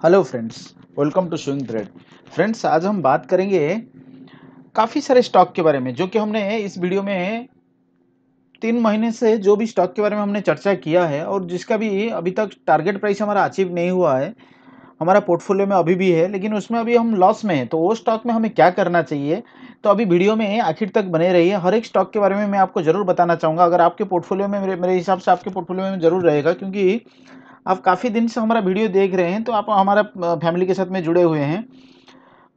Hello friends welcome to swing trade friends आज हम बात करेंगे काफ़ी सारे स्टॉक के बारे में, जो कि हमने इस वीडियो में तीन महीने से जो भी स्टॉक के बारे में हमने चर्चा किया है और जिसका भी अभी तक टारगेट प्राइस हमारा अचीव नहीं हुआ है, हमारा पोर्टफोलियो में अभी भी है, लेकिन उसमें अभी हम लॉस में हैं तो वो स्टॉक में हमें क्या करना चाहिए? तो अभी वीडियो में आखिर तक बने रहिए। हर एक स्टॉक के बारे में मैं आपको ज़रूर बताना चाहूँगा। अगर आपके पोर्टफोलियो में मेरे मेरे हिसाब से आपके पोर्टफोलियो में ज़रूर रहेगा, क्योंकि आप काफ़ी दिन से हमारा वीडियो देख रहे हैं तो आप हमारा फैमिली के साथ में जुड़े हुए हैं।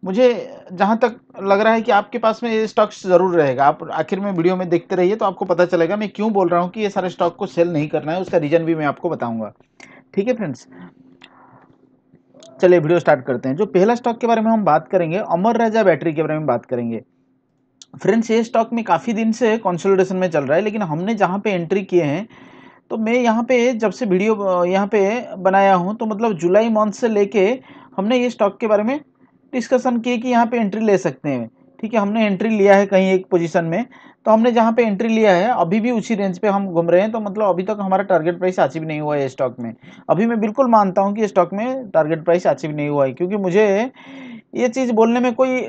मुझे जहाँ तक लग रहा है कि आपके पास में ये स्टॉक्स ज़रूर रहेगा। आप आखिर में वीडियो में देखते रहिए तो आपको पता चलेगा मैं क्यों बोल रहा हूँ कि ये सारे स्टॉक को सेल नहीं करना है, उसका रीज़न भी मैं आपको बताऊँगा। ठीक है फ्रेंड्स? चलिए वीडियो स्टार्ट करते हैं। जो पहला स्टॉक के बारे में हम बात करेंगे, अमर राजा बैटरी के बारे में बात करेंगे। फ्रेंड्स, ये स्टॉक में काफ़ी दिन से कंसोलिडेशन में चल रहा है, लेकिन हमने जहाँ पे एंट्री किए हैं तो मैं यहाँ पे जब से वीडियो यहाँ पे बनाया हूँ तो मतलब जुलाई मंथ से लेके हमने ये स्टॉक के बारे में डिस्कशन किए कि यहाँ पे एंट्री ले सकते हैं। ठीक है, हमने एंट्री लिया है कहीं एक पोजीशन में तो हमने जहाँ पे एंट्री लिया है, अभी भी उसी रेंज पे हम घूम रहे हैं तो मतलब अभी तक हमारा टारगेट प्राइस अचीव नहीं हुआ है स्टॉक में। अभी मैं बिल्कुल मानता हूँ कि स्टॉक में टारगेट प्राइस अचीव नहीं हुआ है, क्योंकि मुझे ये चीज़ बोलने में कोई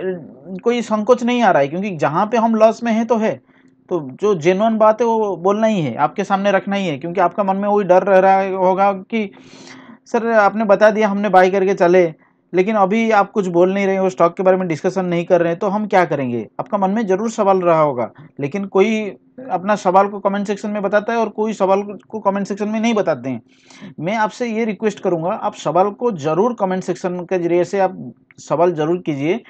कोई संकोच नहीं आ रहा है, क्योंकि जहाँ पे हम लॉस में हैं तो है। तो जो जेनवन बात है, वो बोलना ही है, आपके सामने रखना ही है, क्योंकि आपका मन में वही डर रह रहा होगा कि, सर, आपने बता दिया हमने बाई करके चले, लेकिन अभी आप कुछ बोल नहीं रहे हो स्टॉक के बारे में डिस्कशन नहीं कर रहे हैं तो हम क्या करेंगे? आपका मन में ज़रूर सवाल रहा होगा, लेकिन कोई अपना सवाल को कमेंट सेक्शन में बताता है और कोई सवाल को कमेंट सेक्शन में नहीं बताते हैं। मैं आपसे ये रिक्वेस्ट करूँगा, आप सवाल को ज़रूर कमेंट सेक्शन के ज़रिए से आप सवाल ज़रूर कीजिए।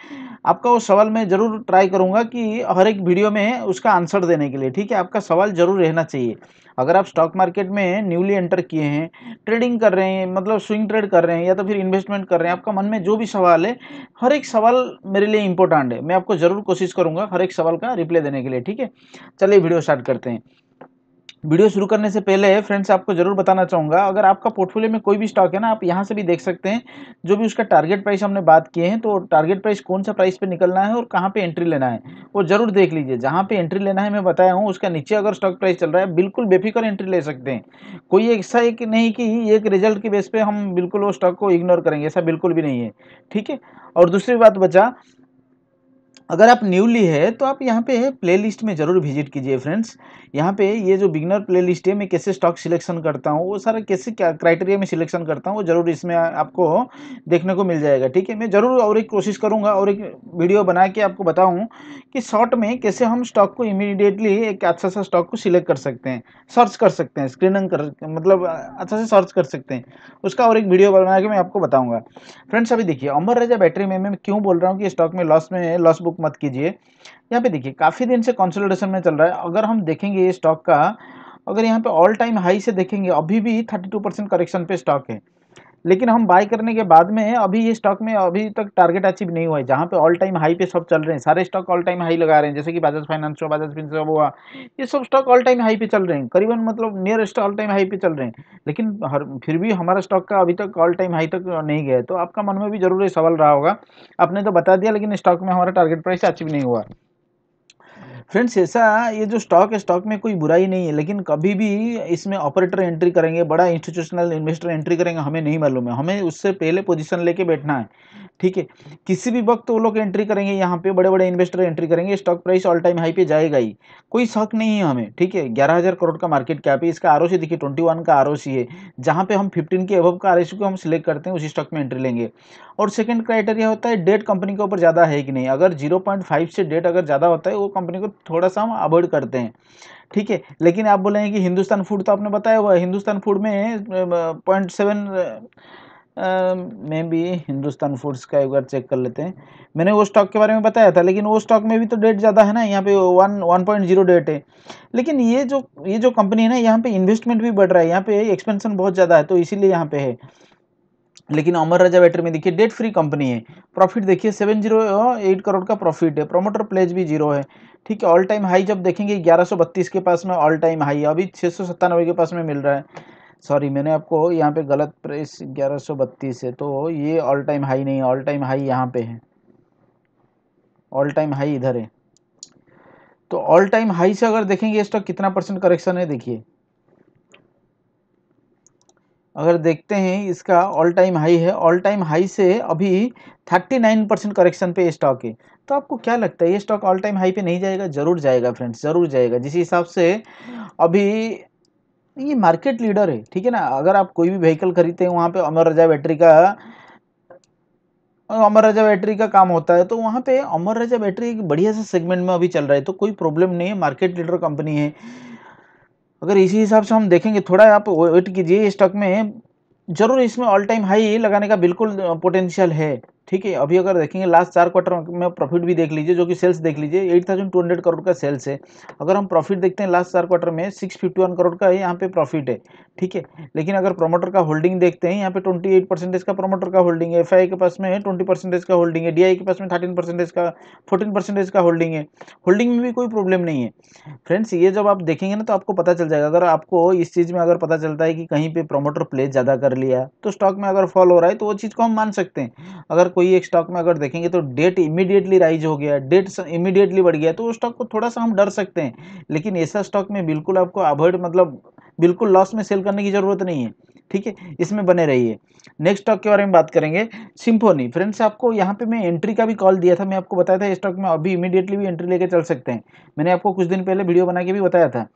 आपका वो सवाल मैं ज़रूर ट्राई करूँगा कि हर एक वीडियो में उसका आंसर देने के लिए, ठीक है? आपका सवाल ज़रूर रहना चाहिए। अगर आप स्टॉक मार्केट में न्यूली एंटर किए हैं ट्रेडिंग कर रहे हैं मतलब स्विंग ट्रेड कर रहे हैं या तो फिर इन्वेस्टमेंट कर रहे हैं, आपका मन में जो भी सवाल है, हर एक सवाल मेरे लिए इंपॉर्टेंट है। मैं आपको ज़रूर कोशिश करूँगा हर एक सवाल का रिप्लाई देने के लिए, ठीक है? चलिए वीडियो स्टार्ट करते हैं। वीडियो शुरू करने से पहले फ्रेंड्स आपको ज़रूर बताना चाहूँगा, अगर आपका पोर्टफोलियो में कोई भी स्टॉक है ना, आप यहाँ से भी देख सकते हैं, जो भी उसका टारगेट प्राइस हमने बात किए हैं तो टारगेट प्राइस कौन सा प्राइस पे निकलना है और कहाँ पे एंट्री लेना है, वो ज़रूर देख लीजिए। जहाँ पे एंट्री लेना है, मैं बताया हूँ, उसका नीचे अगर स्टॉक प्राइस चल रहा है, बिल्कुल बेफिक्र एंट्री ले सकते हैं। कोई ऐसा एक नहीं कि एक रिज़ल्ट के बेस पे हम बिल्कुल वो स्टॉक को इग्नोर करेंगे, ऐसा बिल्कुल भी नहीं है, ठीक है? और दूसरी बात बचा अगर आप न्यूली है तो आप यहाँ पे प्लेलिस्ट में ज़रूर विज़िट कीजिए फ्रेंड्स यहाँ पे ये जो बिगनर प्लेलिस्ट है, मैं कैसे स्टॉक सिलेक्शन करता हूँ, वो सारा कैसे क्या क्राइटेरिया में सिलेक्शन करता हूँ, वो ज़रूर इसमें आपको देखने को मिल जाएगा, ठीक है? मैं ज़रूर और एक कोशिश करूँगा और एक वीडियो बना के आपको बताऊँ कि शॉर्ट में कैसे हम स्टॉक को इमीडिएटली एक अच्छा सा स्टॉक को सिलेक्ट कर सकते हैं सर्च कर सकते हैं स्क्रीनिंग कर मतलब अच्छा से सर्च कर सकते हैं। उसका और एक वीडियो बना के मैं आपको बताऊँगा। फ्रेंड्स अभी देखिए, अमर राजा बैटरी में मैं क्यों बोल रहा हूँ कि स्टॉक में लॉस में लॉस बुक मत कीजिए। यहाँ पे देखिए, काफ़ी दिन से कंसोलिडेशन में चल रहा है। अगर हम देखेंगे ये स्टॉक का, अगर यहाँ पे ऑल टाइम हाई से देखेंगे, अभी भी 32 परसेंट करेक्शन पे स्टॉक है। लेकिन हम बाय करने के बाद में अभी ये स्टॉक में अभी तक टारगेट अचीव नहीं हुआ है। जहाँ पे ऑल टाइम हाई पे सब चल रहे हैं। सारे स्टॉक ऑल टाइम हाई लगा रहे हैं। जैसे कि बजाज फाइनेंस हुआ बजाज फिन हुआ, ये सब स्टॉक ऑल टाइम हाई पे चल रहे हैं। करीबन मतलब नियरेस्ट ऑल टाइम हाई पे चल रहे हैं। लेकिन हर, फिर भी हमारा स्टॉक का अभी तक ऑल टाइम हाई तक नहीं गया तो आपका मन में भी ज़रूर सवाल रहा होगा। आपने तो बता दिया, लेकिन स्टॉक में हमारा टारगेट प्राइस अचीव नहीं हुआ। फ्रेंड्स ऐसा ये जो स्टॉक है स्टॉक में कोई बुराई नहीं है, लेकिन कभी भी इसमें ऑपरेटर एंट्री करेंगे, बड़ा इंस्टीट्यूशनल इन्वेस्टर एंट्री करेंगे, हमें नहीं मालूम है। हमें उससे पहले पोजीशन लेके बैठना है, ठीक है? किसी भी वक्त वो लोग एंट्री करेंगे, यहाँ पे बड़े बड़े इन्वेस्टर एंट्री करेंगे stock price all time high पे जाएगा ही। कोई शक नहीं है हमें, ठीक है? ग्यारह हज़ार करोड़ का मार्केट कैप है, इसका आरओसी देखिए ट्वेंटी वन का आरओसी है, जहाँ पे हम फिफ्टीन के अबव का आर को हम सिलेक्ट करते हैं, उसी स्टॉक में एंट्री लेंगे। और सेकेंड क्राइटेरिया होता है डेट कंपनी के ऊपर ज़्यादा है कि नहीं? अगर ज़ीरो से डेट अगर ज़्यादा होता है, वो कंपनी को थोड़ा सा हम अवॉइड करते हैं। ठीक है? लेकिन आप बोलेंगे कि हिंदुस्तान फ़ूड तो आपने बताया हुआ है। हिंदुस्तान फ़ूड में पॉइंट सेवन में भी हिंदुस्तान फूड्स का एक बार चेक कर लेते हैं। मैंने वो स्टॉक के बारे में बताया था, लेकिन वो स्टॉक में भी तो डेट ज़्यादा है ना, यहाँ पे one one point zero debt है। लेकिन ये जो ये जो कंपनी है ना, यहाँ पे इन्वेस्टमेंट भी बढ़ रहा है, यहाँ पे एक्सपेंशन बहुत ज़्यादा है तो इसीलिए यहाँ पे है। लेकिन अमर राजा बैटरी में देखिए डेट फ्री कंपनी है। प्रॉफिट देखिए सेवन ज़ीरो एट करोड़ का प्रॉफिट है। प्रोमोटर प्लेज भी ज़ीरो है। ठीक है ऑल टाइम हाई जब देखेंगे, ग्यारह सौ बत्तीस के पास में ऑल टाइम हाई अभी छः सौ सत्तानवे के पास में मिल रहा है। सॉरी मैंने आपको यहाँ पे गलत प्रेस ग्यारह सौ बत्तीस है तो ये ऑल टाइम हाई नहीं है। ऑल टाइम हाई यहाँ पे है। ऑल टाइम हाई इधर है। तो ऑल टाइम हाई से अगर देखेंगे स्टॉक कितना परसेंट करेक्शन है, देखिए। अगर देखते हैं, इसका ऑल टाइम हाई है। ऑल टाइम हाई से अभी 39 परसेंट करेक्शन पे स्टॉक है। तो आपको क्या लगता है, ये स्टॉक ऑल टाइम हाई पे नहीं जाएगा? ज़रूर जाएगा फ्रेंड्स ज़रूर जाएगा। जिस हिसाब से अभी ये मार्केट लीडर है, ठीक है ना? अगर आप कोई भी व्हीकल खरीदते हैं, वहाँ पे अमर रजा बैटरी का अमर राजा बैटरी का काम होता है तो वहाँ पे अमर राजा बैटरी एक बढ़िया सा सेगमेंट में अभी चल रहा है। तो कोई प्रॉब्लम नहीं है मार्केट लीडर कंपनी है। अगर इसी हिसाब से हम देखेंगे, थोड़ा आप वेट कीजिए स्टॉक में ज़रूर इसमें ऑल टाइम हाई लगाने का बिल्कुल पोटेंशियल है। ठीक है, अभी अगर देखेंगे लास्ट चार क्वार्टर में प्रॉफिट भी देख लीजिए, जो कि सेल्स देख लीजिए eight thousand two hundred crore का सेल्स है। अगर हम प्रॉफिट देखते हैं लास्ट चार क्वार्टर में सिक्स फिफ्टी वन करोड़ का यहाँ पे प्रॉफिट है, ठीक है। लेकिन अगर प्रोमोटर का होल्डिंग देखते हैं, यहाँ पे ट्वेंटी एट परसेंटेज का प्रोमोटर का होल्डिंग है एफआई के पास में ट्वेंटी परसेंटेज का होल्डिंग है डीआई के पास में थर्टीन परसेंटेज का फोर्टीन परसेंटेज का होल्डिंग है। होल्डिंग में भी कोई प्रॉब्लम नहीं है। फ्रेंड्स ये जब आप देखेंगे ना तो आपको पता चल जाएगा। अगर आपको इस चीज़ में अगर पता चलता है कि कहीं पर प्रोमोटर प्लेस ज़्यादा कर लिया तो स्टॉक में अगर फॉल हो रहा है तो वो चीज़ को हम मान सकते हैं। अगर कोई एक स्टॉक में अगर देखेंगे तो डेट इमीडिएटली राइज हो गया डेट इमीडिएटली बढ़ गया तो उस स्टॉक को थोड़ा सा हम डर सकते हैं। लेकिन ऐसा स्टॉक में बिल्कुल आपको अवॉइड मतलब बिल्कुल लॉस में सेल करने की ज़रूरत नहीं है, ठीक है? इसमें बने रहिए। नेक्स्ट स्टॉक के बारे में बात करेंगे सिम्फोनी फ्रेंड्स आपको यहाँ पे मैं एंट्री का भी कॉल दिया था, मैं आपको बताया था ये स्टॉक में अभी इमीडिएटली भी एंट्री लेके चल सकते हैं। मैंने आपको कुछ दिन पहले वीडियो बना के भी बताया था।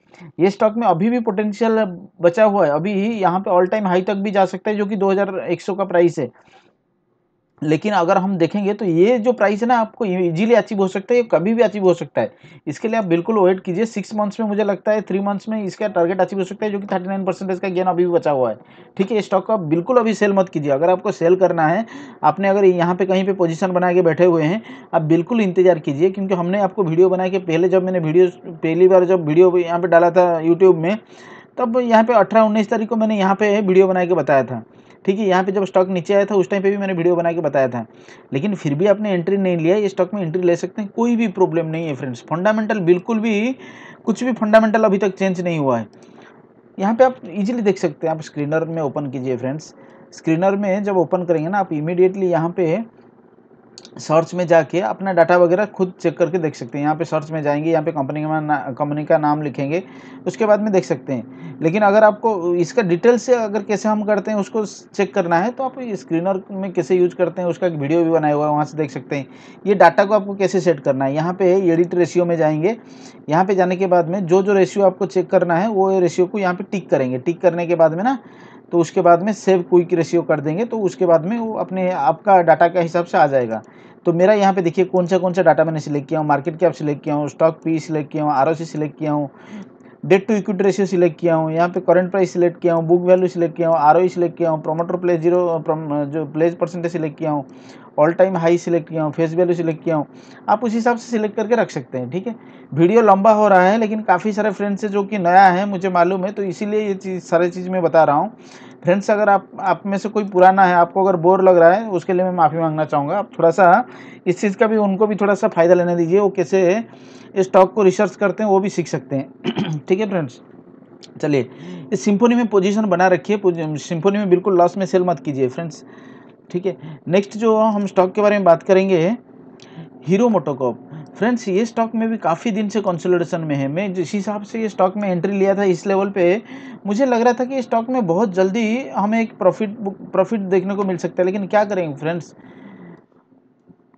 ये स्टॉक में अभी भी पोटेंशियल बचा हुआ है, अभी ही यहाँ पे ऑल टाइम हाई तक भी जा सकता है, जो कि दो हज़ार एक सौ का प्राइस है। लेकिन अगर हम देखेंगे तो ये जो प्राइस है ना, आपको इजीली अचीव हो सकता है, ये कभी भी अचीव हो सकता है। इसके लिए आप बिल्कुल वेट कीजिए। सिक्स मंथ्स में मुझे लगता है थ्री मंथ्स में इसका टारगेट अचीव हो सकता है, जो कि थर्टी नाइन परसेंटेज का गेन अभी भी बचा हुआ है। ठीक है स्टॉक का बिल्कुल अभी सेल मत कीजिए। अगर आपको सेल करना है, आपने अगर यहाँ पर कहीं पर पोजिशन बना के बैठे हुए हैं, आप बिल्कुल इंतज़ार कीजिए, क्योंकि हमने आपको वीडियो बना के पहले जब मैंने वीडियो पहली बार जब वीडियो यहाँ पर डाला था यूट्यूब में, तब यहाँ पे अठारह उन्नीस तारीख को मैंने यहाँ पे वीडियो बना के बताया था। ठीक है, यहाँ पे जब स्टॉक नीचे आया था, उस टाइम पे भी मैंने वीडियो बना के बताया था। लेकिन फिर भी आपने एंट्री नहीं लिया, ये स्टॉक में एंट्री ले सकते हैं, कोई भी प्रॉब्लम नहीं है फ्रेंड्स फंडामेंटल बिल्कुल भी, कुछ भी फंडामेंटल अभी तक चेंज नहीं हुआ है। यहाँ पे आप इजीली देख सकते हैं, आप स्क्रीनर में ओपन कीजिए फ्रेंड्स स्क्रीनर में जब ओपन करेंगे ना, आप इमीडिएटली यहाँ पे सर्च में जाके अपना डाटा वगैरह खुद चेक करके देख सकते हैं। यहाँ पे सर्च में जाएँगे, यहाँ पे कंपनी का कंपनी का नाम लिखेंगे, उसके बाद में देख सकते हैं। लेकिन अगर आपको इसका डिटेल से अगर कैसे हम करते हैं, उसको चेक करना है तो आप स्क्रीनर में कैसे यूज़ करते हैं, उसका एक वीडियो भी बनाया हुआ है, वहाँ से देख सकते हैं। ये डाटा को आपको कैसे सेट करना है? यहाँ पे एडिट रेशियो में जाएँगे। यहाँ पे जाने के बाद में जो जो रेशियो आपको चेक करना है, वो रेशियो को यहाँ पे टिक करेंगे। टिक करने के बाद में ना तो उसके बाद में सेव क्विक रेशियो कर देंगे तो उसके बाद में वो अपने आपका डाटा के हिसाब से आ जाएगा। तो मेरा यहाँ पे देखिए कौन सा कौन सा डाटा मैंने सिलेक्ट किया हूँ मार्केट कैप सिलेक्ट किया हूँ स्टॉक पी सिलेक्ट किया हूँ आर सिलेक्ट किया हूँ debt to equity ratio select किया हूँ, यहाँ पे करंट प्राइस सिलेक्ट किया हूँ बुक वैल्यू सिलेक्ट किया हूँ आर सिलेक्ट किया हूँ प्रोमोटर प्लेज ज़ीरो जो प्लेज परसेंटेज सिलेक्ट किया हूँ ऑल टाइम हाई सिलेक्ट किया हूँ फेस वैल्यू सिलेक्ट किया हूँ, आप उस हिसाब से सिलेक्ट करके रख सकते हैं, ठीक है? वीडियो लंबा हो रहा है, लेकिन काफ़ी सारे फ्रेंड्स है जो कि नया है, मुझे मालूम है तो इसीलिए ये चीज़, सारे चीज़ मैं बता रहा हूँ। फ्रेंड्स अगर आप आप में से कोई पुराना है, आपको अगर बोर लग रहा है, उसके लिए मैं माफ़ी मांगना चाहूँगा। आप थोड़ा सा इस चीज़ का भी, उनको भी थोड़ा सा फ़ायदा लेने दीजिए। वो कैसे स्टॉक को रिसर्च करते हैं, वो भी सीख सकते हैं। ठीक है फ्रेंड्स चलिए, इस सिम्फोनी में पोजीशन बना रखिए। सिम्फोनी में बिल्कुल लॉस में सेल मत कीजिए फ्रेंड्स ठीक है? नेक्स्ट जो हम स्टॉक के बारे में बात करेंगे हीरो मोटोकॉप फ्रेंड्स ये स्टॉक में भी काफ़ी दिन से कंसोलिडेशन में है। मैं जिस हिसाब से ये स्टॉक में एंट्री लिया था, इस लेवल पे, मुझे लग रहा था कि स्टॉक में बहुत जल्दी हमें एक प्रॉफिट प्रॉफिट देखने को मिल सकता है। लेकिन क्या करेंगे फ्रेंड्स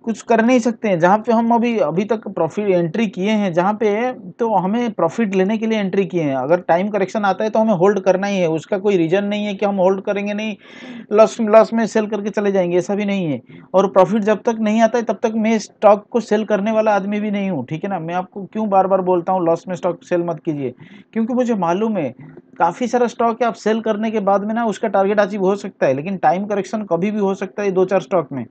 कुछ कर नहीं सकते हैं। जहाँ पे हम अभी अभी तक प्रॉफिट एंट्री किए हैं, जहाँ पे तो हमें प्रॉफिट लेने के लिए एंट्री किए हैं। अगर टाइम करेक्शन आता है तो हमें होल्ड करना ही है। उसका कोई रीजन नहीं है कि हम होल्ड करेंगे नहीं लॉस लॉस में सेल करके चले जाएँगे, ऐसा भी नहीं है। और प्रॉफिट जब तक नहीं आता है, तब तक मैं स्टॉक को सेल करने वाला आदमी भी नहीं हूँ, ठीक है ना? मैं आपको क्यों बार बार बोलता हूँ लॉस में स्टॉक सेल मत कीजिए। क्योंकि मुझे मालूम है काफ़ी सारा स्टॉक है आप सेल करने के बाद में ना उसका टारगेट अचीव हो सकता है, लेकिन टाइम करेक्शन कभी भी हो सकता है दो चार स्टॉक में।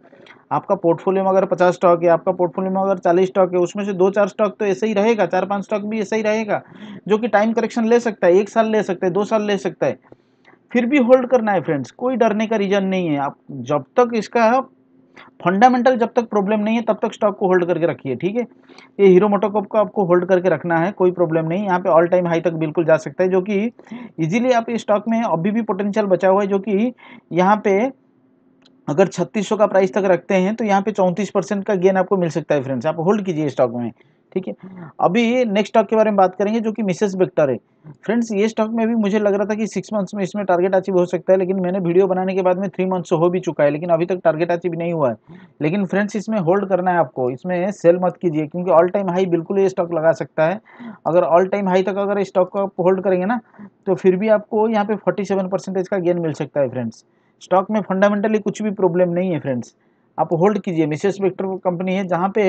आपका पोर्टफोलियो में अगर पचास स्टॉक है, आपका पोर्टफोलियो में अगर चालीस स्टॉक है, उसमें से दो चार स्टॉक तो ऐसे ही रहेगा, चार पाँच स्टॉक भी ऐसा ही रहेगा, जो कि टाइम करेक्शन ले सकता है, एक साल ले सकता है, दो साल ले सकता है। फिर भी होल्ड करना है फ्रेंड्स कोई डरने का रीजन नहीं है। आप जब तक इसका फंडामेंटल जब तक प्रॉब्लम नहीं है, तब तक स्टॉक को होल्ड करके रखिए, ठीक है? ये हीरो मोटोकॉप को आपको होल्ड करके रखना है, कोई प्रॉब्लम नहीं। यहाँ पे ऑल टाइम हाई तक बिल्कुल जा सकता है, जो कि इजीली आप इस स्टॉक में अभी भी पोटेंशियल बचा हुआ है, जो कि यहाँ पे अगर छत्तीस का प्राइस तक रखते हैं तो यहाँ पे चौंतीस का गेन आपको मिल सकता है फ्रेंड्स आप होल्ड कीजिए स्टॉक में। ठीक है? अभी नेक्स्ट स्टॉक के बारे में बात करेंगे जो कि मिसेस वेक्टर है। फ्रेंड्स ये स्टॉक में भी मुझे लग रहा था कि सिक्स मंथ्स में इसमें टारगेट अचीव हो सकता है, लेकिन मैंने वीडियो बनाने के बाद में थ्री मंथ्स हो भी चुका है, लेकिन अभी तक टारगेट अचीव नहीं हुआ है। लेकिन फ्रेंड्स इसमें होल्ड करना है आपको। इसमें सेल मत कीजिए, क्योंकि ऑल टाइम हाई बिल्कुल ये स्टॉक लगा सकता है। अगर ऑल टाइम हाई तक अगर स्टॉक को आप होल्ड करेंगे ना तो फिर भी आपको यहाँ पे फोर्टी सेवन परसेंटेज का गेन मिल सकता है फ्रेंड्स स्टॉक में फंडामेंटली कुछ भी प्रॉब्लम नहीं है फ्रेंड्स आप होल्ड कीजिए। मिसेस वेक्टर कंपनी है, जहाँ पे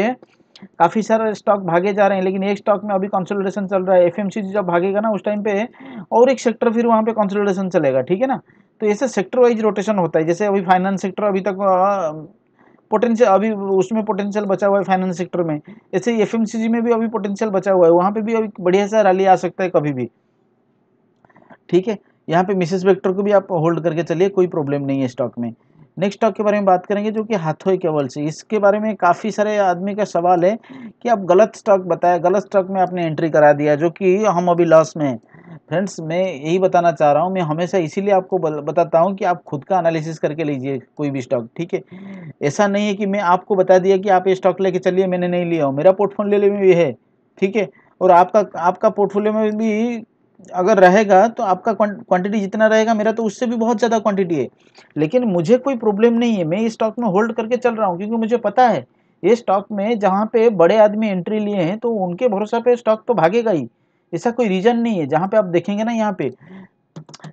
काफ़ी सारे स्टॉक भागे जा रहे हैं, लेकिन एक स्टॉक में अभी कंसोलिडेशन चल रहा है। एफएमसीजी जब भागेगा ना, उस टाइम पे और एक सेक्टर फिर वहाँ पे कंसोलिडेशन चलेगा, ठीक है ना? तो ऐसे सेक्टर वाइज रोटेशन होता है। जैसे अभी फाइनेंस सेक्टर अभी तक पोटेंशियल अभी उसमें पोटेंशियल बचा हुआ है फाइनेंस सेक्टर में। ऐसे एफ़ में भी अभी पोटेंशियल बचा हुआ है। वहाँ पे भी अभी बढ़िया सा रैली आ सकता है कभी भी। ठीक है? यहाँ पे मिसेस वेक्टर को भी आप होल्ड करके चलिए, कोई प्रॉब्लम नहीं है स्टॉक में। नेक्स्ट स्टॉक के बारे में बात करेंगे जो कि हाथों केवल से इसके बारे में काफ़ी सारे आदमी का सवाल है कि आप गलत स्टॉक बताया, गलत स्टॉक में आपने एंट्री करा दिया, जो कि हम अभी लॉस में हैं। फ्रेंड्स मैं यही बताना चाह रहा हूँ, मैं हमेशा इसीलिए आपको बताता हूँ कि आप खुद का एनालिसिस करके लीजिए कोई भी स्टॉक ठीक है? ऐसा नहीं है कि मैं आपको बता दिया कि आप ये स्टॉक लेके चलिए, मैंने नहीं लिया हूँ। मेरा पोर्टफोलियो में भी है, ठीक है? और आपका आपका पोर्टफोलियो में भी अगर रहेगा तो आपका क्वांटिटी जितना रहेगा, मेरा तो उससे भी बहुत ज़्यादा क्वांटिटी है। लेकिन मुझे कोई प्रॉब्लम नहीं है। मैं इस स्टॉक में होल्ड करके चल रहा हूँ, क्योंकि मुझे पता है, ये स्टॉक में जहाँ पे बड़े आदमी एंट्री लिए हैं तो उनके भरोसा पे स्टॉक तो भागेगा ही। ऐसा कोई रीजन नहीं है। जहाँ पे आप देखेंगे ना यहाँ पे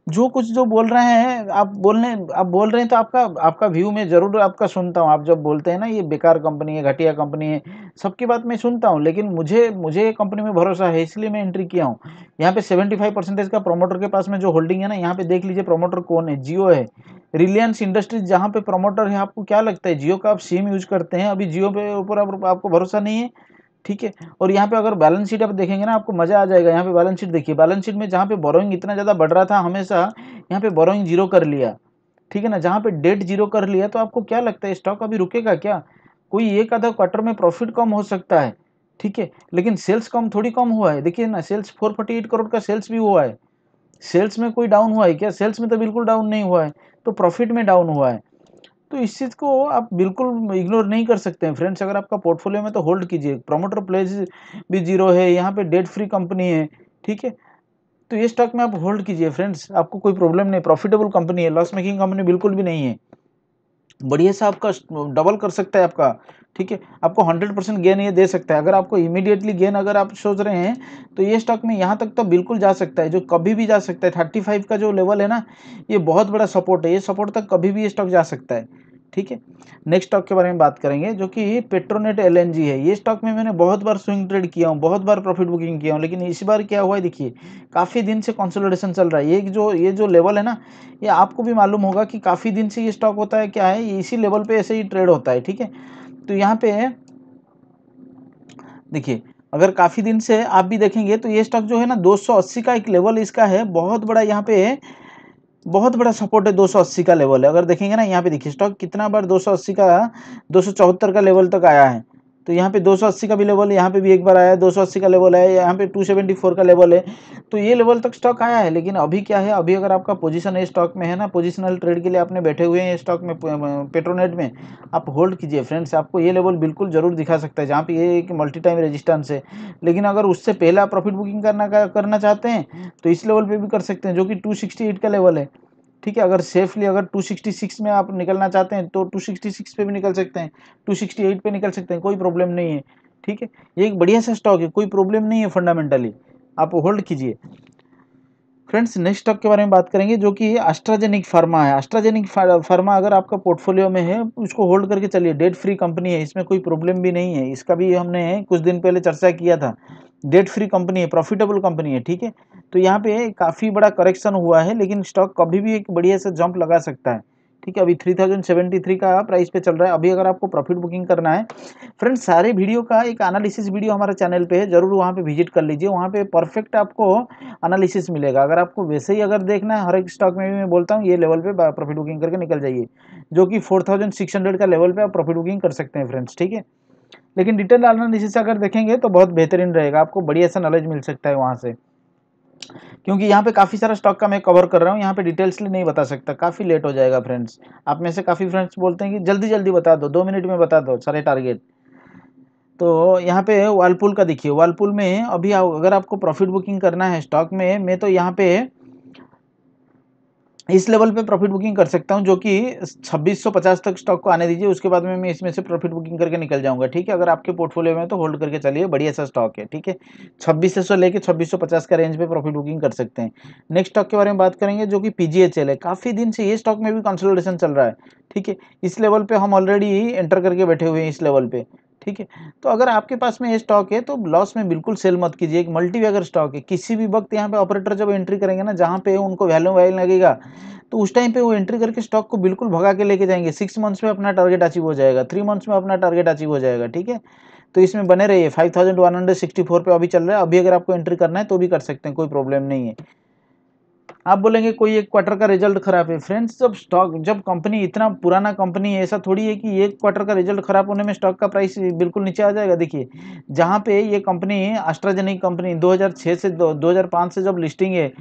जो कुछ जो बोल रहे हैं, आप बोलने, आप बोल रहे हैं तो आपका आपका व्यू में ज़रूर आपका सुनता हूँ। आप जब बोलते हैं ना, ये बेकार कंपनी है, घटिया कंपनी है, सबकी बात मैं सुनता हूँ, लेकिन मुझे मुझे कंपनी में भरोसा है, इसलिए मैं एंट्री किया हूँ। यहाँ पे 75 परसेंटेज का प्रोमोटर के पास में जो होल्डिंग है ना, यहाँ पे देख लीजिए प्रोमोटर कौन है? जियो है। रिलायंस इंडस्ट्रीज़ जहाँ पे प्रोमोटर है, आपको क्या लगता है? जियो का आप सिम यूज़ करते हैं, अभी जियो पे ऊपर आपको भरोसा नहीं है? ठीक है? और यहाँ पे अगर बैलेंस शीट आप देखेंगे ना, आपको मज़ा आ जाएगा। यहाँ पे बैलेंस शीट देखिए बैलेंस शीट में जहाँ पे बोरोइंग इतना ज़्यादा बढ़ रहा था, हमेशा यहाँ पे बोरोइंग ज़ीरो कर लिया। ठीक है ना? जहाँ पे डेट ज़ीरो कर लिया तो आपको क्या लगता है स्टॉक अभी रुकेगा क्या? कोई एक आधा क्वार्टर में प्रॉफिट कम हो सकता है, ठीक है? लेकिन सेल्स कम, थोड़ी कम हुआ है। देखिए ना sales four forty eight crore का सेल्स भी हुआ है। सेल्स में कोई डाउन हुआ है क्या? सेल्स में तो बिल्कुल डाउन नहीं हुआ है। तो प्रॉफिट में डाउन हुआ है। तो इस चीज़ को आप बिल्कुल इग्नोर नहीं कर सकते हैं। फ्रेंड्स अगर आपका पोर्टफोलियो में तो होल्ड कीजिए। प्रोमोटर प्लेज भी ज़ीरो है, यहाँ पे डेट फ्री कंपनी है, ठीक है? तो ये स्टॉक में आप होल्ड कीजिए। फ्रेंड्स आपको कोई प्रॉब्लम नहीं प्रॉफिटेबल कंपनी है। लॉस मेकिंग कंपनी बिल्कुल भी नहीं है। बढ़िया से आपका डबल कर सकता है आपका, ठीक है? आपको 100 परसेंट गेन ये दे सकता है। अगर आपको इमीडिएटली गेन अगर आप सोच रहे हैं तो ये स्टॉक में यहाँ तक तो बिल्कुल जा सकता है, जो कभी भी जा सकता है। 35 का जो लेवल है ना, ये बहुत बड़ा सपोर्ट है। ये सपोर्ट तक कभी भी ये स्टॉक जा सकता है। ठीक है? नेक्स्ट स्टॉक के बारे में बात करेंगे, जो कि पेट्रोनेट एलएनजी है। ये स्टॉक में मैंने बहुत बार स्विंग ट्रेड किया हूँ, बहुत बार प्रॉफिट बुकिंग किया हूँ, लेकिन इस बार क्या हुआ है देखिए, काफ़ी दिन से कंसोलिडेशन चल रहा है। ये जो ये जो लेवल है ना, ये आपको भी मालूम होगा कि काफ़ी दिन से ये स्टॉक होता है, क्या है? इसी लेवल पे ऐसे ही ट्रेड होता है, ठीक है? तो यहाँ पे देखिए, अगर काफ़ी दिन से आप भी देखेंगे तो ये स्टॉक जो है ना 280 का एक लेवल इसका है, बहुत बड़ा यहाँ पे बहुत बड़ा सपोर्ट है 280 का लेवल है। अगर देखेंगे ना, यहाँ पे देखिए स्टॉक कितना बार 280 का, दो सौ चौहत्तर का लेवल तक आया है। तो यहाँ पे 280 का भी लेवल है, यहाँ पे भी एक बार आया है 280 का लेवल है यहाँ पे 274 का लेवल है। तो ये लेवल तक स्टॉक आया है, लेकिन अभी क्या है, अभी अगर आपका पोजीशन है स्टॉक में है ना पोजिशनल ट्रेड के लिए आपने बैठे हुए हैं स्टॉक में पेट्रोनेट में, आप होल्ड कीजिए फ्रेंड्स आपको ये लेवल बिल्कुल ज़रूर दिखा सकता है, जहाँ पे ये एक मल्टी टाइम रेजिस्टेंस है। लेकिन अगर उससे पहले आप प्रॉफिट बुकिंग करना करना चाहते हैं तो इस लेवल पर भी कर सकते हैं, जो कि टू का लेवल है। ठीक है, अगर सेफली अगर 266 में आप निकलना चाहते हैं तो 266 पे भी निकल सकते हैं 268 पे निकल सकते हैं, कोई प्रॉब्लम नहीं है, ठीक है? ये एक बढ़िया सा स्टॉक है, कोई प्रॉब्लम नहीं है फंडामेंटली आप होल्ड कीजिए। फ्रेंड्स नेक्स्ट स्टॉक के बारे में बात करेंगे, जो कि एस्ट्राजेनिक फार्मा है। एस्ट्राजेनिक फार्मा अगर आपका पोर्टफोलियो में है, उसको होल्ड करके चलिए डेट फ्री कंपनी है, इसमें कोई प्रॉब्लम भी नहीं है। इसका भी हमने कुछ दिन पहले चर्चा किया था। डेट फ्री कंपनी है प्रॉफिटेबल कंपनी है, ठीक है? तो यहाँ पे काफ़ी बड़ा करेक्शन हुआ है, लेकिन स्टॉक कभी भी एक बढ़िया से जंप लगा सकता है, ठीक है? अभी थ्री थाउज़ेंड सेवेंटी थ्री का प्राइस पे चल रहा है। अभी अगर आपको प्रॉफिट बुकिंग करना है फ्रेंड्स सारे वीडियो का एक एनालिसिस वीडियो हमारे चैनल पे है, ज़रूर वहाँ पे विज़िट कर लीजिए। वहाँ पे परफेक्ट आपको एनालिसिस मिलेगा। अगर आपको वैसे ही अगर देखना है, हर एक स्टॉक में भी मैं बोलता हूँ, ये लेवल पे प्रॉफिट बुकिंग करके निकल जाइए, जो कि फोर का लेवल पे आप प्रॉफिट बुकिंग कर सकते हैं फ्रेंड्स ठीक है? लेकिन डिटेल एनालिसिस अगर देखेंगे तो बहुत बेहतरीन रहेगा। आपको बढ़िया सा नॉलेज मिल सकता है वहाँ से। क्योंकि यहाँ पे काफ़ी सारा स्टॉक का मैं कवर कर रहा हूँ, यहाँ पे डिटेल्सली नहीं बता सकता। काफ़ी लेट हो जाएगा फ्रेंड्स आप में से काफ़ी फ्रेंड्स बोलते हैं कि जल्दी जल्दी बता दो दो मिनट में बता दो, सारे टारगेट तो यहाँ पे वालपुल का देखिए। वालपुल में अभी अगर आपको प्रॉफिट बुकिंग करना है स्टॉक में, मैं तो यहाँ पे इस लेवल पे प्रॉफिट बुकिंग कर सकता हूँ, जो कि 2650 तक स्टॉक को आने दीजिए, उसके बाद में मैं इसमें से प्रॉफिट बुकिंग करके निकल जाऊँगा, ठीक है? अगर आपके पोर्टफोलियो में तो होल्ड करके चलिए, बढ़िया सा स्टॉक है, ठीक है? छब्बीस सौ लेके छब्बीस का रेंज पे प्रॉफिट बुकिंग कर सकते हैं। नेक्स्ट स्टॉक के बारे में बात करेंगे, जो कि पीजीएचएल है। काफ़ी दिन से ये स्टॉक में भी कंसल्टेशन चल रहा है, ठीक है? इस लेवल पर हम ऑलरेडी एंटर करके बैठे हुए हैं, इस लेवल पर ठीक है? तो अगर आपके पास में ये स्टॉक है तो लॉस में बिल्कुल सेल मत कीजिए। एक मल्टी वैगर स्टॉक है। किसी भी वक्त यहाँ पे ऑपरेटर जब एंट्री करेंगे ना, जहाँ पे उनको वैल्यू वैल्यू लगेगा तो उस टाइम पे वो एंट्री करके स्टॉक को बिल्कुल भगा के लेके जाएँगे। सिक्स मंथ्स में अपना टारगेट अचीव हो जाएगा। थ्री मंथ्स में अपना टारगेट अचीव हो जाएगा, ठीक है? तो इसमें बने रहिए। Five thousand one hundred sixty four पे अभी चल रहा है। अभी अगर आपको एंट्री करना है तो भी कर सकते हैं। कोई प्रॉब्लम नहीं है। आप बोलेंगे, कोई एक क्वार्टर का रिज़ल्ट खराब है। फ्रेंड्स जब स्टॉक जब कंपनी इतना पुराना कंपनी है, ऐसा थोड़ी है कि एक क्वार्टर का रिज़ल्ट खराब होने में स्टॉक का प्राइस बिल्कुल नीचे आ जाएगा। देखिए, जहाँ पे ये कंपनी एस्ट्राजेनिक कंपनी 2006 से 2005 से जब लिस्टिंग है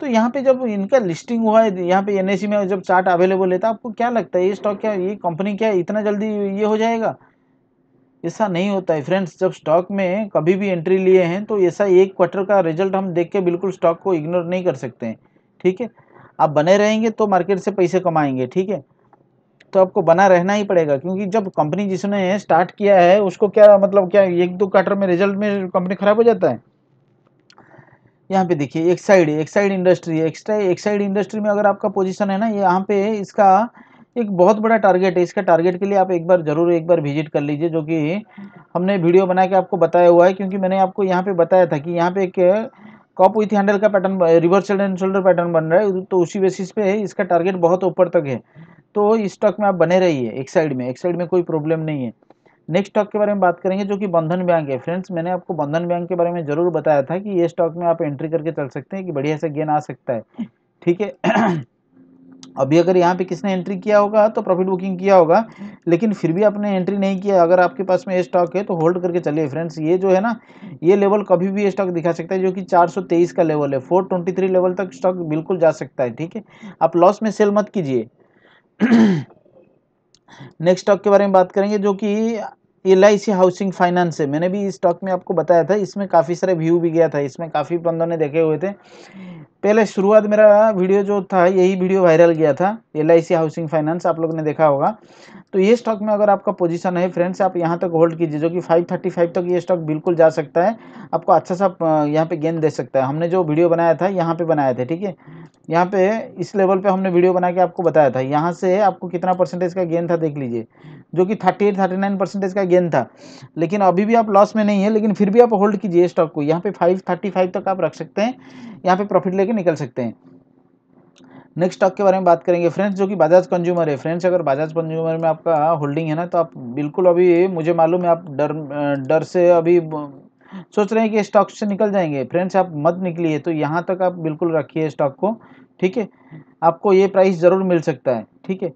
तो यहाँ पे जब इनका लिस्टिंग हुआ है, यहाँ पे एन में जब चार्ट अवेलेबल है तो आपको क्या लगता है, ये स्टॉक क्या, ये कंपनी क्या इतना जल्दी ये हो जाएगा? ऐसा नहीं होता है। फ्रेंड्स जब स्टॉक में कभी भी एंट्री लिए हैं तो ऐसा एक क्वार्टर का रिज़ल्ट हम देख के बिल्कुल स्टॉक को इग्नोर नहीं कर सकते हैं। ठीक है? आप बने रहेंगे तो मार्केट से पैसे कमाएँगे, ठीक है? तो आपको बना रहना ही पड़ेगा, क्योंकि जब कंपनी जिसने स्टार्ट किया है, उसको क्या मतलब क्या एक दो क्वार्टर में रिज़ल्ट में कंपनी खराब हो जाता है? यहाँ पे देखिए, एक साइड एक साइड इंडस्ट्री एक्स्ट्रा एक साइड इंडस्ट्री में अगर आपका पोजीशन है ना यहाँ पे इसका एक बहुत बड़ा टारगेट है। इसका टारगेट के लिए आप एक बार ज़रूर एक बार विज़िट कर लीजिए, जो कि हमने वीडियो बना के आपको बताया हुआ है, क्योंकि मैंने आपको यहाँ पे बताया था कि यहाँ पे एक कॉप विथ हैंडल का pattern reverse head and shoulder pattern बन रहा है। तो उसी बेसिस पे है इसका टारगेट बहुत ऊपर तक है। तो इस स्टॉक में आप बने रहिए एक साइड में। एक साइड में कोई प्रॉब्लम नहीं है। नेक्स्ट स्टॉक के बारे में बात करेंगे जो कि बंधन बैंक है। फ्रेंड्स मैंने आपको बंधन बैंक के बारे में ज़रूर बताया था कि ये स्टॉक में आप एंट्री करके चल सकते हैं कि बढ़िया से गेन आ सकता है। ठीक है? अभी अगर यहाँ पे किसने एंट्री किया होगा तो प्रॉफिट बुकिंग किया होगा, लेकिन फिर भी आपने एंट्री नहीं किया। अगर आपके पास में ये स्टॉक है तो होल्ड करके चलिए फ्रेंड्स ये जो है ना, ये लेवल कभी भी ये स्टॉक दिखा सकता है, जो कि 423 का लेवल है। 423 लेवल तक स्टॉक बिल्कुल जा सकता है, ठीक है? आप लॉस में सेल मत कीजिए। नेक्स्ट स्टॉक के बारे में बात करेंगे, जो कि सी हाउसिंग फाइनेंस है मैंने भी इस स्टॉक में आपको बताया था, इसमें काफ़ी सारे व्यू भी गया था, इसमें काफ़ी बंदों ने देखे हुए थे। पहले शुरुआत मेरा वीडियो जो था, यही वीडियो वायरल गया था सी हाउसिंग फाइनेंस, आप लोगों ने देखा होगा। तो ये स्टॉक में अगर आपका पोजीशन है फ्रेंड्स आप यहाँ तक होल्ड कीजिए, जो कि 535 तक ये स्टॉक बिल्कुल जा सकता है। आपको अच्छा सा यहाँ पे गेंद दे सकता है। हमने जो वीडियो बनाया था, यहाँ पे बनाया था, ठीक है? यहाँ पे इस लेवल पे हमने वीडियो बना के आपको बताया था। यहाँ से आपको कितना परसेंटेज का गेंद था देख लीजिए, जो कि thirty eight thirty nine percentage का गेंद था। लेकिन अभी भी आप लॉस में नहीं है, लेकिन फिर भी आप होल्ड कीजिए स्टॉक को। यहाँ पे फाइव थर्टी फाइव तक आप रख सकते हैं, यहाँ पे प्रॉफिट लेके निकल सकते हैं। नेक्स्ट स्टॉक के बारे में बात करेंगे फ्रेंड्स जो कि बजाज कंज्यूमर है। फ्रेंड्स अगर बजाज कंज्यूमर में आपका होल्डिंग है ना तो आप बिल्कुल अभी मुझे मालूम है, आप डर डर से अभी सोच रहे हैं कि स्टॉक से निकल जाएँगे। फ्रेंड्स आप मत निकलिए। तो यहाँ तक आप बिल्कुल रखिए स्टॉक को, ठीक है? आपको ये प्राइस ज़रूर मिल सकता है, ठीक है?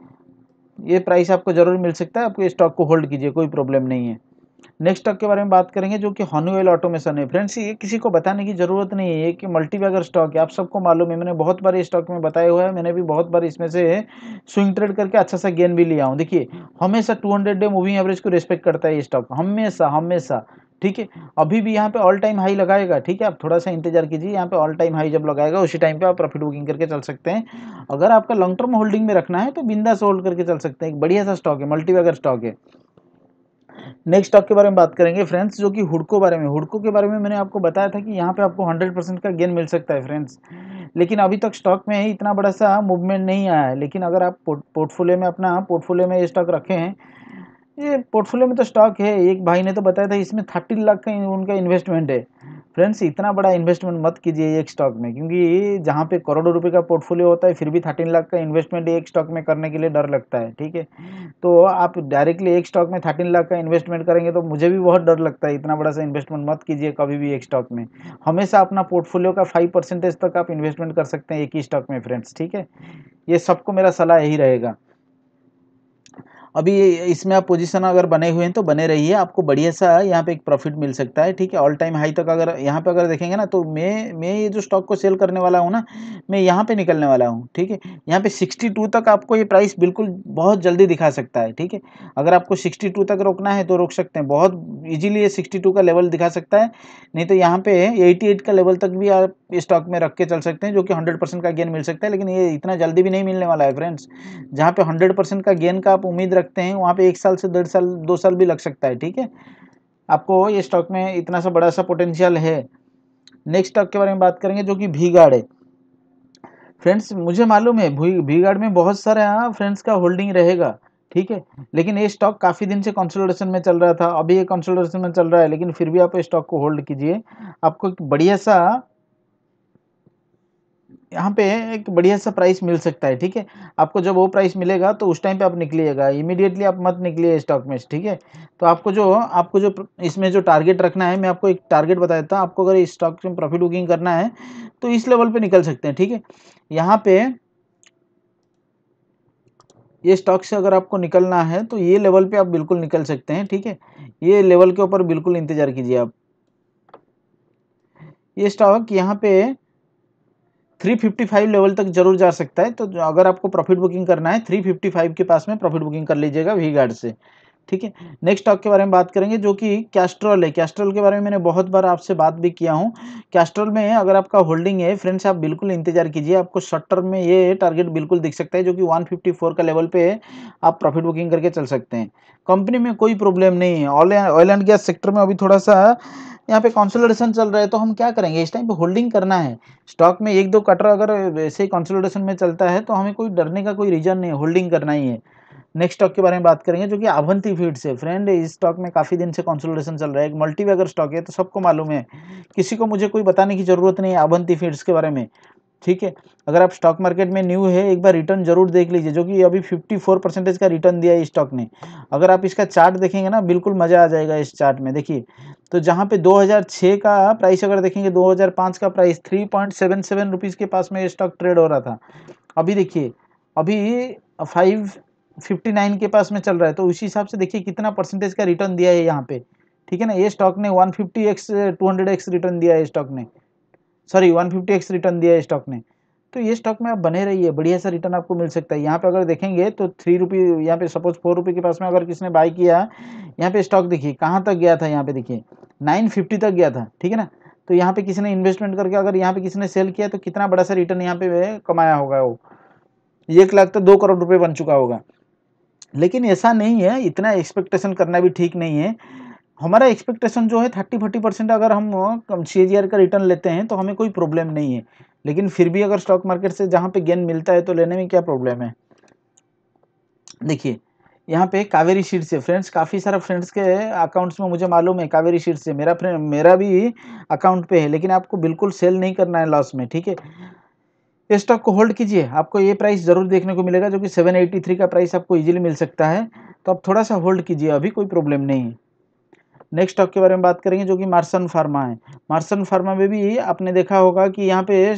ये प्राइस आपको ज़रूर मिल सकता है। आपको स्टॉक को होल्ड कीजिए, कोई प्रॉब्लम नहीं है। नेक्स्ट स्टॉक के बारे में बात करेंगे जो कि हॉन्यूएल ऑटोमेशन है। फ्रेंड्स ये किसी को बताने की ज़रूरत नहीं है। ये कि मल्टीवैगर स्टॉक है। आप सबको मालूम है। मैंने बहुत बार स्टॉक में बताया हुआ है। मैंने भी बहुत बार इसमें से स्विंग ट्रेड करके अच्छा सा गेन भी लिया हूँ। देखिए, हमेशा टू डे मूविंग एवरेज को रिस्पेक्ट करता है ये स्टॉक हमेशा हमेशा। ठीक है? अभी भी यहाँ पे ऑल टाइम हाई लगाएगा, ठीक है? आप थोड़ा सा इंतज़ार कीजिए, यहाँ पे ऑल टाइम हाई जब लगाएगा, उसी टाइम पे आप प्रॉफिट बुकिंग करके चल सकते हैं। अगर आपका लॉन्ग टर्म होल्डिंग में रखना है तो बिंदा से होल्ड करके चल सकते हैं। एक बढ़िया सा स्टॉक है मल्टीवैगर स्टॉक है। नेक्स्ट स्टॉक के बारे में बात करेंगे फ्रेंड्स जो कि हुडको बारे में। हुडको के बारे में मैंने आपको बताया था कि यहाँ पे आपको 100 परसेंट का गेन मिल सकता है फ्रेंड्स लेकिन अभी तक स्टॉक में इतना बड़ा सा मूवमेंट नहीं आया है। लेकिन अगर आप पोर्टफोलियो में अपना पोर्टफोलियो में ये स्टॉक रखे हैं ये पोर्टफोलियो में तो स्टॉक है। एक भाई ने तो बताया था, इसमें थर्टीन लाख का उनका इन्वेस्टमेंट है। फ्रेंड्स इतना बड़ा इन्वेस्टमेंट मत कीजिए एक स्टॉक में, क्योंकि जहाँ पे करोड़ों रुपए का पोर्टफोलियो होता है, फिर भी थर्टीन लाख का इन्वेस्टमेंट एक स्टॉक में करने के लिए डर लगता है, ठीक है? तो आप डायरेक्टली एक स्टॉक में थर्टीन लाख का इन्वेस्टमेंट करेंगे तो मुझे भी बहुत डर लगता है। इतना बड़ा सा इन्वेस्टमेंट मत कीजिए कभी भी एक स्टॉक में। हमेशा अपना पोर्टफोलियो का फाइव परसेंटेज तक आप इन्वेस्टमेंट कर सकते हैं एक ही स्टॉक में फ्रेंड्स ठीक है? ये सबको मेरा सलाह यही रहेगा। अभी इसमें आप पोजीशन अगर बने हुए हैं तो बने रहिए। आपको बढ़िया सा यहाँ पे एक प्रॉफिट मिल सकता है, ठीक है? ऑल टाइम हाई तक अगर, यहाँ पे अगर देखेंगे ना तो मैं मैं ये जो स्टॉक को सेल करने वाला हूँ ना, मैं यहाँ पे निकलने वाला हूँ, ठीक है? यहाँ पे 62 तक आपको ये प्राइस बिल्कुल बहुत जल्दी दिखा सकता है, ठीक है? अगर आपको 62 तक रोकना है तो रोक सकते हैं। बहुत ईजिली ये सिक्सटी का लेवल दिखा सकता है। नहीं तो यहाँ पे एटी का लेवल तक भी आप स्टॉक में रख के चल सकते हैं, जो कि हंड्रेड का गेन मिल सकता है, लेकिन ये इतना जल्दी भी नहीं मिलने वाला है फ्रेंड्स जहाँ पे हंड्रेड का गेन का आप उम्मीद रखते हैं, वहाँ पे एक साल से डेढ़ साल, दो साल भी लग सकता है, ठीक है? आपको ये स्टॉक में इतना सा बड़ा सा पोटेंशियल है। नेक्स्ट स्टॉक के बारे में बात करेंगे जो कि भी गार्ड है। फ्रेंड्स मुझे मालूम है, भी गार्ड में बहुत सारा फ्रेंड्स का होल्डिंग रहेगा, ठीक है? लेकिन ये स्टॉक काफ़ी दिन से कंसोलिडेशन में चल रहा था, अभी ये कंसोलिडेशन में चल रहा है, लेकिन फिर भी आप स्टॉक को होल्ड कीजिए। आपको एक बढ़िया सा यहाँ पे एक बढ़िया सा प्राइस मिल सकता है, ठीक है? आपको जब वो प्राइस मिलेगा तो उस टाइम पे आप निकलिएगा। इमीडिएटली आप मत निकलिए स्टॉक में, ठीक है? तो आपको जो आपको जो इसमें जो टारगेट रखना है, मैं आपको एक टारगेट बता देता हूँ। आपको अगर स्टॉक में प्रॉफिट बुकिंग करना है तो इस लेवल पे निकल सकते हैं, ठीक है? यहाँ पे ये स्टॉक से अगर आपको निकलना है तो ये लेवल पे आप बिल्कुल निकल सकते हैं, ठीक है? ये लेवल के ऊपर बिल्कुल इंतज़ार कीजिए आप। ये स्टॉक यहाँ पे 355 लेवल तक ज़रूर जा सकता है। तो अगर आपको प्रॉफिट बुकिंग करना है 355 के पास में प्रॉफिट बुकिंग कर लीजिएगा वी गार्ड से। ठीक है? नेक्स्ट स्टॉक के बारे में बात करेंगे, जो कि कैस्ट्रॉल है। कैस्ट्रॉल के बारे में मैंने बहुत बार आपसे बात भी किया हूँ। कैस्ट्रॉल में अगर आपका होल्डिंग है फ्रेंड्स आप बिल्कुल इंतज़ार कीजिए। आपको शॉर्ट टर्म में ये टारगेट बिल्कुल दिख सकता है, जो कि 154 का लेवल पे आप प्रॉफिट बुकिंग करके चल सकते हैं। कंपनी में कोई प्रॉब्लम नहीं है। ऑयल एंड गैस सेक्टर में अभी थोड़ा सा यहाँ पे कॉन्सोलिडेशन चल रहा है तो हम क्या करेंगे? इस टाइम पे होल्डिंग करना है। स्टॉक में एक दो कटर अगर वैसे ही कॉन्सोलिडेशन में चलता है तो हमें कोई डरने का कोई रीजन नहीं है होल्डिंग करना ही है। नेक्स्ट स्टॉक के बारे में बात करेंगे, जो कि अवंती फ़ीड से। फ्रेंड इस स्टॉक में काफ़ी दिन से कॉन्सोलिडेशन चल रहा है। एक मल्टी अगर स्टॉक है तो सबको मालूम है। किसी को मुझे कोई बताने की ज़रूरत नहीं है अवंती फीड्स के बारे में। ठीक है? अगर आप स्टॉक मार्केट में न्यू है, एक बार रिटर्न ज़रूर देख लीजिए, जो कि अभी 54 परसेंटेज का रिटर्न दिया है इस स्टॉक ने। अगर आप इसका चार्ट देखेंगे ना, बिल्कुल मज़ा आ जाएगा इस चार्ट में। देखिए तो जहाँ पे 2006 का प्राइस अगर देखेंगे 2005 का प्राइस 3.77 रुपीस के पास में स्टॉक ट्रेड हो रहा था। अभी देखिए, अभी फाइव फिफ्टी नाइन के पास में चल रहा है तो उसी हिसाब से देखिए कितना परसेंटेज का रिटर्न दिया है यहाँ पे। ठीक है ना? ये स्टॉक ने 150 एक्स 200 एक्स रिटर्न दिया है स्टॉक ने। सॉरी 150 एक्स रिटर्न दिया है स्टॉक ने। तो ये स्टॉक में आप बने रहिए, बढ़िया सा रिटर्न आपको मिल सकता है। यहाँ पे अगर देखेंगे तो थ्री रुपी यहाँ पे सपोज़ फोर रुपये के पास में अगर किसने बाय किया, यहाँ पे स्टॉक देखिए, कहाँ तक गया था यहाँ पे देखिए। नाइन फिफ्टी तक गया था, ठीक है ना? तो यहाँ पे किसी ने इन्वेस्टमेंट करके अगर यहाँ पे किसी ने सेल किया तो कितना बड़ा सा रिटर्न यहाँ पे कमाया होगा वो। एक लाख तो दो करोड़ रुपये बन चुका होगा। लेकिन ऐसा नहीं है, इतना एक्सपेक्टेशन करना भी ठीक नहीं है। हमारा एक्सपेक्टेशन जो है थर्टी फोर्टी परसेंट अगर हम सी का रिटर्न लेते हैं तो हमें कोई प्रॉब्लम नहीं है। लेकिन फिर भी अगर स्टॉक मार्केट से जहाँ पे गेन मिलता है तो लेने में क्या प्रॉब्लम है? देखिए यहाँ पे कावेरी शीट से फ्रेंड्स काफ़ी सारा फ्रेंड्स के अकाउंट्स में मुझे मालूम है कावेरी शीट से। मेरा फ्रेंड मेरा भी अकाउंट पे है, लेकिन आपको बिल्कुल सेल नहीं करना है लॉस में, ठीक है? इस स्टॉक को होल्ड कीजिए। आपको ये प्राइस ज़रूर देखने को मिलेगा, जो कि 783 का प्राइस आपको इजीली मिल सकता है। तो आप थोड़ा सा होल्ड कीजिए, अभी कोई प्रॉब्लम नहीं। है नेक्स्ट स्टॉक के बारे में बात करेंगे, जो कि मार्सन फार्मा है। मार्सन फार्मा में भी आपने देखा होगा कि यहाँ पे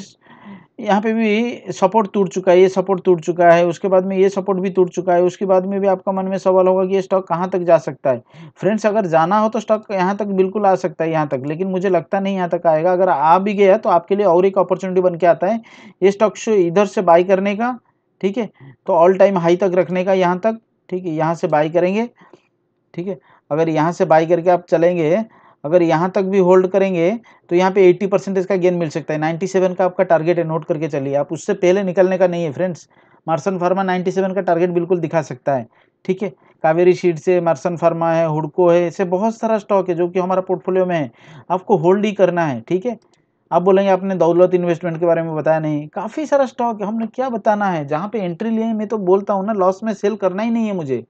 यहाँ पे भी सपोर्ट टूट चुका है, ये सपोर्ट टूट चुका है, उसके बाद में ये सपोर्ट भी टूट चुका है, उसके बाद में भी आपका मन में सवाल होगा कि ये स्टॉक कहाँ तक जा सकता है। फ्रेंड्स अगर जाना हो तो स्टॉक यहाँ तक बिल्कुल आ सकता है, यहाँ तक, लेकिन मुझे लगता नहीं यहाँ तक आएगा। अगर आ भी गया तो आपके लिए और एक अपॉर्चुनिटी बन के आता है, ये स्टॉक इधर से बाई करने का, ठीक है? तो ऑल टाइम हाई तक रखने का यहाँ तक, ठीक है? यहाँ से बाई करेंगे, ठीक है? अगर यहाँ से बाई करके आप चलेंगे अगर यहाँ तक भी होल्ड करेंगे तो यहाँ पे 80 परसेंटेज का गेन मिल सकता है। 97 का आपका टारगेट है नोट करके चलिए। आप उससे पहले निकलने का नहीं है फ्रेंड्स मार्सन फार्मा 97 का टारगेट बिल्कुल दिखा सकता है। ठीक है? कावेरी शीट से मार्सन फार्मा है हुडको है, ऐसे बहुत सारा स्टॉक है जो कि हमारा पोर्टफोलियो में है। आपको होल्ड ही करना है, ठीक है? आप बोलेंगे, आपने दौलत इन्वेस्टमेंट के बारे में बताया नहीं। काफ़ी सारा स्टॉक है, हमने क्या बताना है? जहाँ पे एंट्री लिए मैं तो बोलता हूँ ना लॉस में सेल करना ही नहीं है मुझे।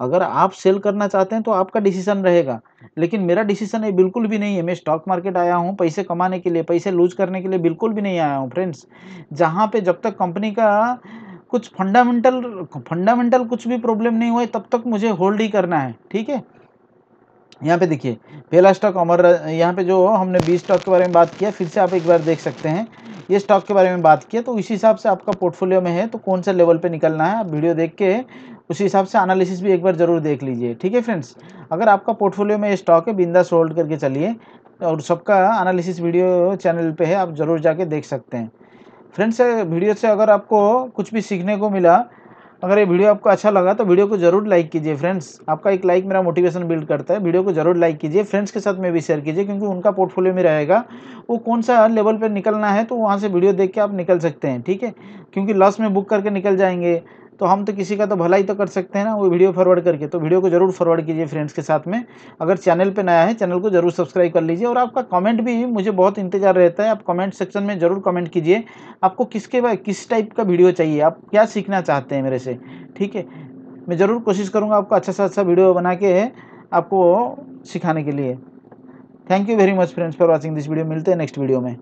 अगर आप सेल करना चाहते हैं तो आपका डिसीज़न रहेगा। लेकिन मेरा डिसीज़न ये बिल्कुल भी नहीं है। मैं स्टॉक मार्केट आया हूँ, पैसे कमाने के लिए, पैसे लूज करने के लिए बिल्कुल भी नहीं आया हूँ फ्रेंड्स जहाँ पे जब तक कंपनी का कुछ फंडामेंटल फंडामेंटल कुछ भी प्रॉब्लम नहीं हुए तब तक मुझे होल्ड ही करना है, ठीक है? यहाँ पे देखिए, पहला स्टॉक अमर यहाँ पे जो हमने बीस स्टॉक के बारे में बात किया, फिर से आप एक बार देख सकते हैं। ये स्टॉक के बारे में बात किया तो इसी हिसाब से आपका पोर्टफोलियो में है तो कौन सा लेवल पे निकलना है, आप वीडियो देख के उसी हिसाब से एनालिसिस भी एक बार ज़रूर देख लीजिए। ठीक है फ्रेंड्स अगर आपका पोर्टफोलियो में स्टॉक है बिंदास होल्ड करके चलिए और सबका एनालिसिस वीडियो चैनल पे है, आप ज़रूर जाके देख सकते हैं। फ्रेंड्स वीडियो से अगर आपको कुछ भी सीखने को मिला, अगर ये वीडियो आपको अच्छा लगा तो वीडियो को ज़रूर लाइक कीजिए फ्रेंड्स आपका एक लाइक मेरा मोटिवेशन बिल्ड करता है वीडियो को ज़रूर लाइक कीजिए। फ्रेंड्स के साथ में भी शेयर कीजिए, क्योंकि उनका पोर्टफोलियो में रहेगा। वो कौन सा लेवल पर निकलना है तो वहाँ से वीडियो देख के आप निकल सकते हैं, ठीक है? क्योंकि लॉस में बुक करके निकल जाएँगे। तो हम तो किसी का तो भला ही तो कर सकते हैं ना, वो वीडियो फॉरवर्ड करके। तो वीडियो को ज़रूर फॉरवर्ड कीजिए फ्रेंड्स के साथ में। अगर चैनल पे नया है चैनल को ज़रूर सब्सक्राइब कर लीजिए। और आपका कमेंट भी मुझे बहुत इंतज़ार रहता है। आप कमेंट सेक्शन में ज़रूर कमेंट कीजिए। आपको किसके किस टाइप का वीडियो चाहिए? आप क्या सीखना चाहते हैं मेरे से? ठीक है? मैं ज़रूर कोशिश करूँगा आपको अच्छा सा अच्छा वीडियो बना के, आपको सिखाने के लिए। Thank you very much friends for watching this video मिलते हैं नेक्स्ट वीडियो में।